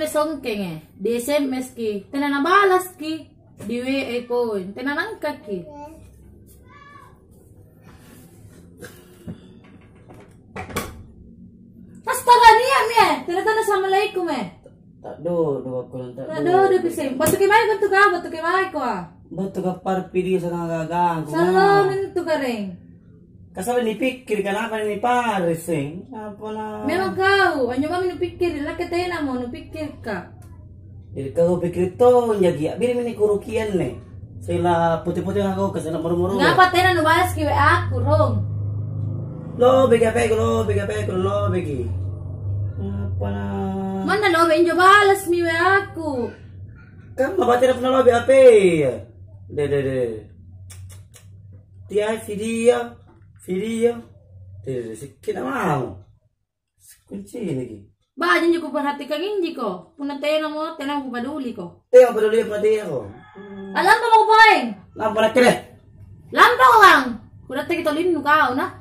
ni songkeng eh. Di SMS ki. Tena na balas ki. Di WA ko. Tena nangka ki. Basta ka niya mi eh. Tena tana assalamualaikum eh. Tak do, do aku lang tak Aduh, udah bisa. Batu kay mai bantu ka, batu kay mai ko ah. Bato ka parpili sa nagagang. Salo nito ka rin. Kasama ni pikir ka na pa ni Paris eh. Apa na? Memang kau, anyo kami nupikir, laki tayo na mo, nupikir ka. Jadi kau pikir to nyagi abiri ni kurukian ne. Sila putih-putih ako kasi na murmuro. Nga pa tayo na nubalas kiwe ako, Rong. Lo bigi apa lo bigi apa lo bigi. Apa na? Mana lo, benjo balas miwe ako. Kan mabati na na lobi apa? De de de. Tiay fidia. Fidia. De de sikit mau. Kunci lagi. Ba, dyan yung kuperhati kang hindi ko. Puna tayo na mo, tayo na paduli ko. Eh, apa dulu yang mati ako? Alam pa mo, boy! Lampa na kire. Lampa ko lang! Kuna tayo kita linu ka, na?